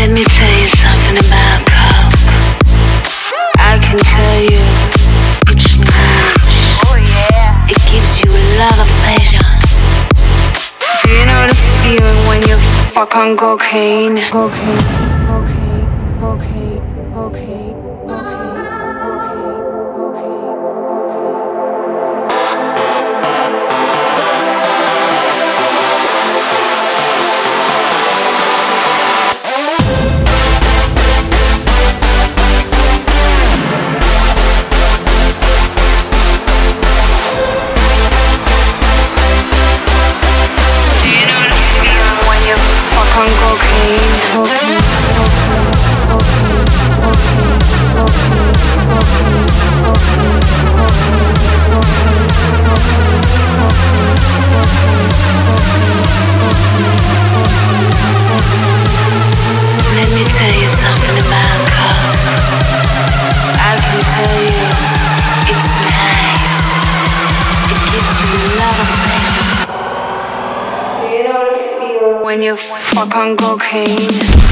Let me tell you something about coke. I can tell you it's nice. Oh yeah. It gives you a lot of pleasure. Do you know the feeling when you fuck on cocaine? Cocaine, cocaine, cocaine, cocaine, cocaine, cocaine? Cocaine, when you fuck on cocaine?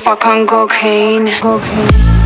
Fuck on cocaine? Cocaine,